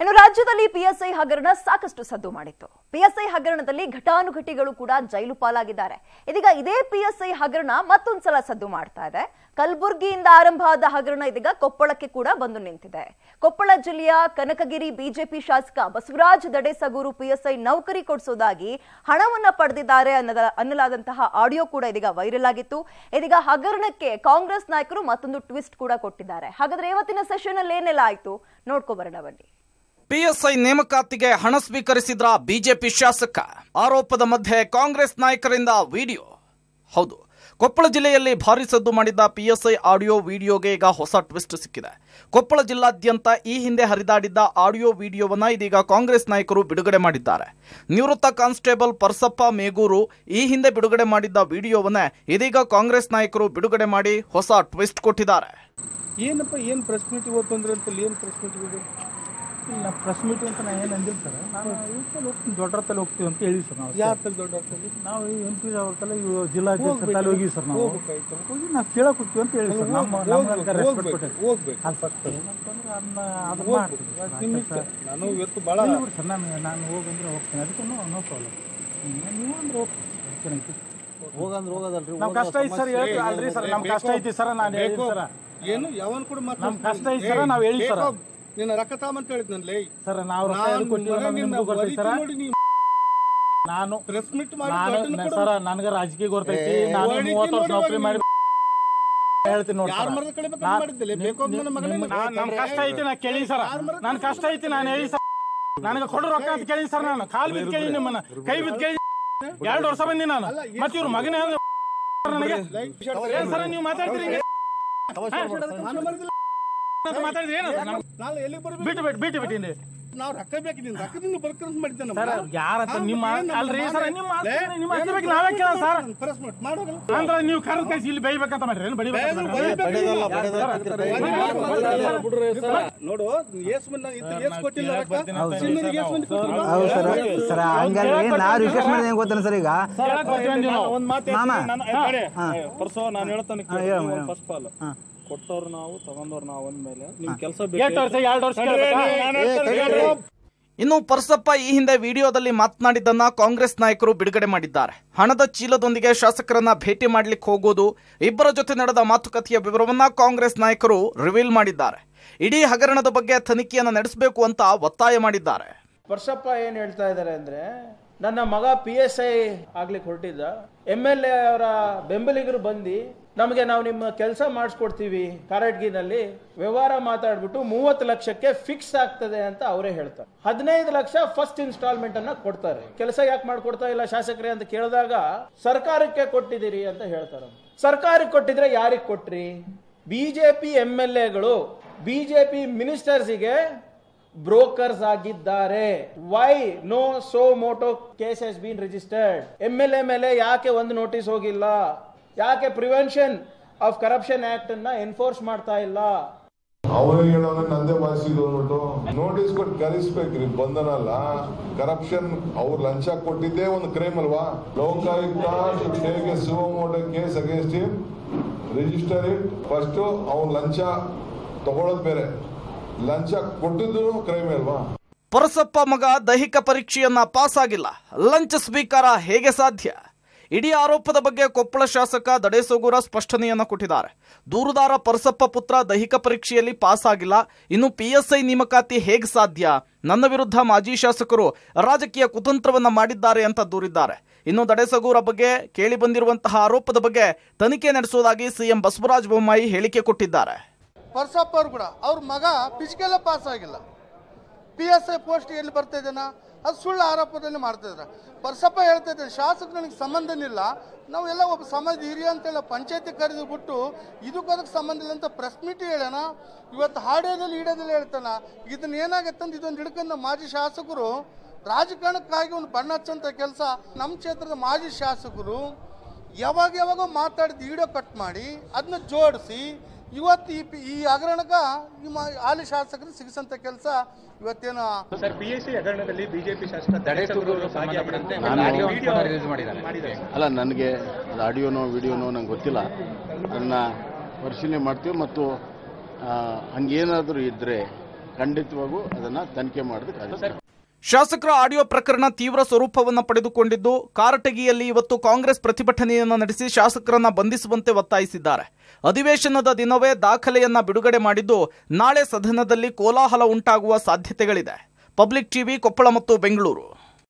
ಇನ್ನು ರಾಜ್ಯದಲ್ಲಿ ಪಿಎಸ್ಐ ಹಗರಣ ಸಾಕಷ್ಟು ಸದ್ದು ಮಾಡಿತ್ತು. ಪಿಎಸ್ಐ ಹಗರಣದಲ್ಲಿ ಘಟಾನುಘಟಿಗಳು ಕೂಡ ಜೈಲು ಪಾಲಾಗಿದ್ದಾರೆ. ಇದೀಗ ಇದೇ ಪಿಎಸ್ಐ ಹಗರಣ ಮತ್ತೊಂದ್ಸಲ ಸದ್ದು ಮಾಡ್ತಾ ಇದೆ. ಕಲಬುರಗಿಯಿಂದ ಆರಂಭ ಆದ ಹಗರಣ ಇದೀಗ ಕೊಪ್ಪಳಕ್ಕೆ ಕೂಡ ಬಂದು ನಿಂತಿದೆ. ಕೊಪ್ಪಳ ಜಿಲ್ಲೆಯ ಕನಕಗಿರಿ ಬಿಜೆಪಿ ಶಾಸಕ ಬಸವರಾಜ್ ದಡೇಸಗೂರು ಪಿಎಸ್ಐ ನೌಕರಿ ಕೊಡಿಸೋದಾಗಿ ಹಣವನ್ನ ಪಡೆದಿದ್ದಾರೆ ಅನ್ನದ ಅನ್ನಲಾದಂತಹ ಆಡಿಯೋ ಕೂಡ ಇದೀಗ ವೈರಲ್ ಆಗಿತ್ತು. ಇದೀಗ ಹಗರಣಕ್ಕೆ ಕಾಂಗ್ರೆಸ್ ನಾಯಕರು ಮತ್ತೊಂದು ಟ್ವಿಸ್ಟ್ ಕೂಡ ಕೊಟ್ಟಿದ್ದಾರೆ. ಹಾಗಾದ್ರೆ ಇವತ್ತಿನ ಸೆಷನ್ ಅಲ್ಲಿ ಏನೆಲ್ಲ ಆಯ್ತು? ನೋಡ್ಕೊ ಬರೋಣ ಬನ್ನಿ. ಪಿಎಸ್ಐ ನೇಮಕಾತಿಗೆ ಹಣ ಸ್ವೀಕರಿಸಿದ್ರ ಬಿಜೆಪಿ ಶಾಸಕ? ಆರೋಪದ ಮಧ್ಯೆ ಕಾಂಗ್ರೆಸ್ ನಾಯಕರಿಂದ ವಿಡಿಯೋ. ಹೌದು, ಕೊಪ್ಪಳ ಜಿಲ್ಲೆಯಲ್ಲಿ ಭಾರಿ ಸದ್ದು ಮಾಡಿದ್ದ ಪಿಎಸ್ಐ ಆಡಿಯೋ ವಿಡಿಯೋಗೆ ಈಗ ಹೊಸ ಟ್ವಿಸ್ಟ್ ಸಿಕ್ಕಿದೆ. ಕೊಪ್ಪಳ ಜಿಲ್ಲಾದ್ಯಂತ ಈ ಹಿಂದೆ ಹರಿದಾಡಿದ್ದ ಆಡಿಯೋ ವಿಡಿಯೋವನ್ನು ಇದೀಗ ಕಾಂಗ್ರೆಸ್ ನಾಯಕರು ಬಿಡುಗಡೆ ಮಾಡಿದ್ದಾರೆ. ನಿವೃತ್ತ ಕಾನ್ಸ್ಟೇಬಲ್ ಪರ್ಸಪ್ಪ ಮೇಗೂರು ಈ ಹಿಂದೆ ಬಿಡುಗಡೆ ಮಾಡಿದ್ದ ವಿಡಿಯೋವನ್ನೇ ಇದೀಗ ಕಾಂಗ್ರೆಸ್ ನಾಯಕರು ಬಿಡುಗಡೆ ಮಾಡಿ ಹೊಸ ಟ್ವಿಸ್ಟ್ ಕೊಟ್ಟಿದ್ದಾರೆ. ಏನಪ್ಪ, ಏನು ಪ್ರೆಸ್ ಮೀಟ್ ಇವತ್ತು ಏನು ಪ್ರೆಸ್ ಮೀಟ್ ಇದೆ ಇಲ್ಲ ಪ್ರೆಸ್ ಮೀಟ್ ಅಂತ ನಾನು ಏನು ಅಂದಿಲ್ಲ ಸರ್ ನಾನು ಹೋಗ್ತೀನಿ. ದೊಡ್ಡರ ತಲೆ ಹೋಗ್ತೀವಿ ಅಂತ ಹೇಳಿ ಸರ್ ನಾವು ಯಾರ ತಲೆ ದೊಡ್ಡ ರಥಲ್ಲಿ ನಾವು ಎಂ ಪಿ ಅವ್ರ ತಲೆ ಇವು ಜಿಲ್ಲಾಧ್ಯಕ್ಷ ತಲೆ ಹೋಗಿವಿ ಸರ್ ನಾವು. ಹೋಗಿ ನಾವು ಕೇಳಕ್ ಹೋಗ್ತೀವಿ ಅಂತ ಹೇಳಿ ಸರ್. ನಮ್ಮ ಹೋಗ್ಬೇಕು ಅದು ಫಸ್ಟ್ ಏನಂತಂದ್ರೆ ಅದನ್ನ ಮಾಡ್ತೀವಿ ನಿಮ್ಮ ನಾನು ಇವತ್ತು ಭಾಳ ಸರ್? ನಾನು ನಾನು ಹೋಗಂದ್ರೆ ಹೋಗ್ತೀನಿ. ಅದಕ್ಕೂ ನೋ ಪ್ರಾಬ್ಲಮ್ ನೀವು ಅಂದ್ರೆ ಹೋಗ್ತೀನಿ ಹೋಗಂದ್ರೆ ಹೋಗೋದಲ್ರಿ. ನಮ್ಮ ಕಷ್ಟ ಐತಿ ಸರ್ ಹೇಳ್ತೀವಿ ಅಲ್ರಿ ಸರ್ ನಮ್ಮ ಕಷ್ಟ ಐತಿ ಸರ್ ನಾನು ಹೇಳಿ ಸರ್. ಏನು ಯಾವನ್ ಕೂಡ ಮಾತಾಡ್ತೀನಿ. ನಮ್ ಕಷ್ಟ ಐತಿ ಸರ್, ನಾವು ಹೇಳಿ ಸರ್. ನಿನ್ನ ರೊಕ್ಕ ತಾಮಂತ ಹೇಳಿದ್ ಸರ್ ನಾವು ರೊಕ್ಕ ನಾನು ನಿಮ್ಗೂ ಗೊತ್ತೈತಿ ಸರ್. ನೋಡಿ ಪ್ರೆಸ್ ಮೀಟ್ ಮಾಡಿ ನಾನು. ಸರ್ ನನಗೆ ರಾಜಕೀಯ ಗೊತ್ತೈತಿ ನಾನು ಹೊಡಿತೀನಿ ಮೂವತ್ತು ವರ್ಷ ನೌಕರಿ ಮಾಡಿ ಹೇಳ್ತೀನಿ ನೋಡಿ ಯಾರ ಸರ್. ಮರದ ಕಡೆ ಬೇಕಾದ್ರೆ ನಾನ್- ಮಾಡಿದ್ದಿಲ್ಲ ನಿಮ್- ಬೇಕೋ ನನ್ನ ಮಗನೇ ನಿಮ್- ನಾನ್- ಕಷ್ಟ ಐತಿ ನಾ ಕೇಳಿ ಸರ್. ನನ್ ಕಷ್ಟ ಐತಿ ನಾನು ಹೇಳಿ ಸರ್. ನನಗೆ ಕೊಡು ರೊಕ್ಕ ಅಂತ ಕೇಳಿ ಸರ್ ನಾನು. ಕಾಲ್ ಬಿದ್ದು ಕೇಳಿ ನಿಮ್ಮನ್ನ. ಕೈ ಬಿದ್ದು ಕೇಳಿ. ಎರಡು ವರ್ಷ ಬಂದಿ ನಾನು. ಮತ್ತೆ ಇವ್ರ ಮಗನೇ ನನಗೆ ಏನ್ ಸರ್ ನೀವು ಮಾತಾಡ್ತೀರಿ ಹಿಂಗೆ? ನಾನು ಮರದಿಲ್ಲ. ಅಂತ ಮಾತಾಡಿದ್ರಿ ಏನು ನಾನು ಎಲ್ಲಿ ಬರ್ಬೇಕು? ಬಿಟ್ಟು ಬಿಟ್ಟು ಬಿಟ್ಟು ಬಿಟ್ಟಿನಿ ನಾವು ರೊಕ್ಕ ಬೇಕಿದ್ದೀನಿ ರೊಕ್ಕದಿಂದ ಬರ್ಕನ್ಸ್ ಮಾಡಿದ್ದೆ ಸರ್ ಯಾರ ನಿಮ್ಮ ಅಲ್ರಿ ಸರ್ ನಿಮ್ಮ ನಿಮ್ಮ ಬೇಕು ನಾವೇ ಕೇಳ ಸರ್. ಪ್ರೆಸ್ ಮೀಟ್ ಮಾಡೋಗಲ್ಲ ಅಂದ್ರೆ ನೀವು ಕರೆದ ಕೈಸಿ ಇಲ್ಲಿ ಬೈಬೇಕಂತ ಮಾಡ್ರಿ ಏನು ಬಡಿಬೇಕಂತ ಮಾಡ್ರಿ? ನೋಡು ಏಸ್ ಮನ್ ಇತ್ತು ಏಸ್ ಕೊಟ್ಟಿಲ್ಲ ರೊಕ್ಕ. ಏಸ್ ಹೌದು ಸರ್. ಸರ್ ರಿಕ್ವೆಸ್ಟ್ ಮಾಡಿದ್ರೆ ಹೆಂಗ್ ಗೊತ್ತಾನ ಸರ್ ಈಗ? ಒಂದ್ ಮಾತು ನಾನು ಪರ್ಸೋ ನಾನು ಹೇಳ್ತಾನೆ ಹೇಳು, ಹೇಳು. ಫಸ್ಟ್ ಪಾಲ್ ಕೊಟ್ಟವ್ರು ನಾವು ತಗೊಂಡವ್ರು ನಾವು ಅಂದ್ಮೇಲೆ ನಿಮ್ ಕೆಲಸ ಎಷ್ಟು ವರ್ಷ ಎರಡು ವರ್ಷ ಕೇಳ್ಬೇಕಾ? ಇನ್ನು ಪರಸಪ್ಪ ಈ ಹಿಂದೆ ವಿಡಿಯೋದಲ್ಲಿ ಮಾತನಾಡಿದ್ದನ್ನ ಕಾಂಗ್ರೆಸ್ ನಾಯಕರು ಬಿಡುಗಡೆ ಮಾಡಿದ್ದಾರೆ. ಹಣದ ಚೀಲದೊಂದಿಗೆ ಶಾಸಕರನ್ನ ಭೇಟಿ ಮಾಡಲಿಕ್ಕೆ ಹೋಗೋದು ಇಬ್ಬರ ಜೊತೆ ನಡೆದ ಮಾತುಕತೆಯ ವಿವರವನ್ನ ಕಾಂಗ್ರೆಸ್ ನಾಯಕರು ರಿವೀಲ್ ಮಾಡಿದ್ದಾರೆ. ಇಡೀ ಹಗರಣದ ಬಗ್ಗೆ ತನಿಖೆಯನ್ನು ನಡೆಸಬೇಕು ಅಂತ ಒತ್ತಾಯ ಮಾಡಿದ್ದಾರೆ. ಪರಸಪ್ಪ ಏನ್ ಹೇಳ್ತಾ ಇದ್ದಾರೆ ಅಂದ್ರೆ ನನ್ನ ಮಗ ಪಿ ಎಸ್ ಐ ಆಗ್ಲಿಕ್ಕೆ ಹೊರಟಿದ್ದ. ಎಂ ಎಲ್ ಎ ಅವರ ಬೆಂಬಲಿಗರು ಬಂದು ನಮಗೆ ನಾವು ನಿಮ್ಮ ಕೆಲಸ ಮಾಡಿಸ್ಕೊಡ್ತೀವಿ ಕಾರಟ್ಗಿನಲ್ಲಿ, ವ್ಯವಹಾರ ಮಾತಾಡ್ಬಿಟ್ಟು ಮೂವತ್ತು ಲಕ್ಷಕ್ಕೆ ಫಿಕ್ಸ್ ಆಗ್ತದೆ ಅಂತ ಅವರೇ ಹೇಳ್ತಾರೆ. ಹದಿನೈದು ಲಕ್ಷ ಫಸ್ಟ್ ಇನ್ಸ್ಟಾಲ್ಮೆಂಟ್ ಅನ್ನ ಕೊಡ್ತಾರೆ. ಕೆಲಸ ಯಾಕೆ ಮಾಡ್ಕೊಡ್ತಾ ಇಲ್ಲ ಶಾಸಕರೇ ಅಂತ ಕೇಳಿದಾಗ, ಸರ್ಕಾರಕ್ಕೆ ಕೊಟ್ಟಿದ್ದೀರಿ ಅಂತ ಹೇಳ್ತಾರೆ. ಸರ್ಕಾರಕ್ಕೆ ಕೊಟ್ಟಿದ್ರೆ ಯಾರಿಗೆ ಕೊಟ್ರಿ? ಬಿಜೆಪಿ ಎಂ ಎಲ್ ಎಗಳು ಬಿಜೆಪಿ ಮಿನಿಸ್ಟರ್ಸಿಗೆ ಬ್ರೋಕರ್ಸ್ ಆಗಿದ್ದಾರೆ. Why no suo motu case has been registered M L A ಮೇಲೆ ಯಾಕೆ ಒಂದು ನೋಟಿಸ್ ಹೋಗಿಲ್ಲ? ಯಾಕೆ ಪ್ರಿವೆನ್ಷನ್ ಆಫ್ ಕರಪ್ಷನ್ ಆಕ್ಟ್ ಅನ್ನ ಎನ್ಫೋರ್ಸ್ ಮಾಡ್ತಾ ಇಲ್ಲ? ಅವರು ಹೇಳೋಣ ನಂದೇ ಬಾಸಿದು ಅಂದ್ಬಿಟ್ಟು ನೋಟಿಸ್ ಕೊಟ್ಟು ಕರೆಸ್ಬೇಕ್ರಿ ಬಂದನಲ್ಲ ಕರಪ್ಷನ್ ಅವ್ರು ಲಂಚ ಕೊಟ್ಟಿದ್ದೇ ಒಂದು ಕ್ರೈಮ್ ಅಲ್ವಾ? ಲೋಕಾಯುಕ್ತ ಹೇಗೆ suo motu case against him register it first ಅವ್ನು ಲಂಚ ತಗೊಳ್ಳೋದು ಬೇರೆ. ಲಂಚ ಕೊಟ್ಟಿದ್ದು ಕ್ರೈಮ್ ಅಲ್ವಾ? ಪರಸಪ್ಪ ಮಗ ದೈಹಿಕ ಪರೀಕ್ಷೆಯನ್ನ ಪಾಸ್ ಆಗಿಲ್ಲ. ಲಂಚ ಸ್ವೀಕಾರ ಹೇಗೆ ಸಾಧ್ಯ? ಇಡೀ ಆರೋಪದ ಬಗ್ಗೆ ಕೊಪ್ಪಳ ಶಾಸಕ ದಡೇಸೋಗೂರ ಸ್ಪಷ್ಟನೆಯನ್ನು ಕೊಟ್ಟಿದ್ದಾರೆ. ದೂರುದಾರ ಪರಸಪ್ಪ ಪುತ್ರ ದೈಹಿಕ ಪರೀಕ್ಷೆಯಲ್ಲಿ ಪಾಸ್ ಆಗಿಲ್ಲ ಇನ್ನು ಪಿಎಸ್ಐ ನೇಮಕಾತಿ ಹೇಗೆ ಸಾಧ್ಯ? ನನ್ನ ವಿರುದ್ಧ ಮಾಜಿ ಶಾಸಕರು ರಾಜಕೀಯ ಕುತಂತ್ರವನ್ನು ಮಾಡಿದ್ದಾರೆ ಅಂತ ದೂರಿದ್ದಾರೆ. ಇನ್ನು ದಡೇಸಗೂರ ಬಗ್ಗೆ ಕೇಳಿ ಬಂದಿರುವಂತಹ ಆರೋಪದ ಬಗ್ಗೆ ತನಿಖೆ ನಡೆಸುವುದಾಗಿ ಸಿಎಂ ಬಸವರಾಜ ಬೊಮ್ಮಾಯಿ ಹೇಳಿಕೆ ಕೊಟ್ಟಿದ್ದಾರೆ. ಪರಸಪ್ಪ ಅವರು ಕೂಡ, ಅವ್ರ ಮಗ ಫಿಸಿಕಲ್ ಪಾಸ್ ಆಗಿಲ್ಲ ಪಿ ಎಸ್ ಐ ಪೋಸ್ಟ್ ಎಲ್ಲಿ ಬರ್ತಾ ಇದೆನಾ ಅದು ಸುಳ್ಳು ಆರೋಪದಲ್ಲಿ ಮಾಡ್ತಿದ್ದಾರೆ ಪರ್ಸಪ್ಪ ಹೇಳ್ತಾ ಇದ್ದಾರೆ ಶಾಸಕ ನನಗೆ ಸಂಬಂಧನಿಲ್ಲ. ನಾವೆಲ್ಲ ಒಬ್ಬ ಸಮಾಜ ಹಿರಿಯ ಅಂತೆಲ್ಲ ಪಂಚಾಯತಿ ಕರೆದು ಬಿಟ್ಟು ಇದಕ್ಕೂ ಅದಕ್ಕೆ ಸಂಬಂಧ ಇಲ್ಲ ಅಂತ ಪ್ರೆಸ್ ಮೀಟ್ ಹೇಳೋಣ. ಇವತ್ತು ಹಾಡೋದಲ್ಲಿ ಈಡೋದಲ್ಲಿ ಹೇಳ್ತಾನ, ಇದನ್ನ ಏನಾಗುತ್ತೆ ಅಂತ ಇದೊಂದು ಹಿಡ್ಕೊಂಡು ಮಾಜಿ ಶಾಸಕರು ರಾಜಕಾರಣಕ್ಕಾಗಿ ಒಂದು ಬಣ್ಣ ಹಚ್ಚಂತ ಕೆಲಸ. ನಮ್ಮ ಕ್ಷೇತ್ರದ ಮಾಜಿ ಶಾಸಕರು ಯಾವಾಗ ಯಾವಾಗ ಮಾತಾಡಿದ ವಿಡಿಯೋ ಕಟ್ ಮಾಡಿ ಅದನ್ನ ಜೋಡಿಸಿ ಇವತ್ತು ಈ ಪಿ- ಈ ಹಗರಣಕ್ಕ ನಿಮ್ಮ ಹಾಲಿ ಶಾಸಕರು ಸಿಗಿಸಂತ ಕೆಲಸ ಇವತ್ತೇನು ಸರ್ ಪಿಎಸ್ಸಿ ಹಗರಣದಲ್ಲಿ ಬಿಜೆಪಿ ಶಾಸಕ ಅಲ್ಲ ನನಗೆ ಅದು ಆಡಿಯೋನೋ ವಿಡಿಯೋನೋ ನಂಗೆ ಗೊತ್ತಿಲ್ಲ. ಅದನ್ನು ಪರಿಶೀಲನೆ ಮಾಡ್ತೀವಿ ಮತ್ತು ಹಂಗೇನಾದರೂ ಇದ್ದರೆ ಖಂಡಿತವಾಗೂ ಅದನ್ನ ತನಿಖೆ ಮಾಡೋದಕ್ಕಾಗುತ್ತೆ ಶಾಸಕರ ಆಡಿಯೋ ಪ್ರಕರಣ ತೀವ್ರ ಸ್ವರೂಪವನ್ನು ಪಡೆದುಕೊಂಡಿದ್ದು, ಕಾರಟಗಿಯಲ್ಲಿ ಇವತ್ತು ಕಾಂಗ್ರೆಸ್ ಪ್ರತಿಭಟನೆಯನ್ನು ನಡೆಸಿ ಶಾಸಕರನ್ನ ಬಂಧಿಸುವಂತೆ ಒತ್ತಾಯಿಸಿದ್ದಾರೆ. ಅಧಿವೇಶನದ ದಿನವೇ ದಾಖಲೆಯನ್ನ ಬಿಡುಗಡೆ ಮಾಡಿದ್ದು, ನಾಳೆ ಸದನದಲ್ಲಿ ಕೋಲಾಹಲ ಉಂಟಾಗುವ ಸಾಧ್ಯತೆಗಳಿದೆ. ಪಬ್ಲಿಕ್ ಟಿವಿ ಕೊಪ್ಪಳ ಮತ್ತು ಬೆಂಗಳೂರು.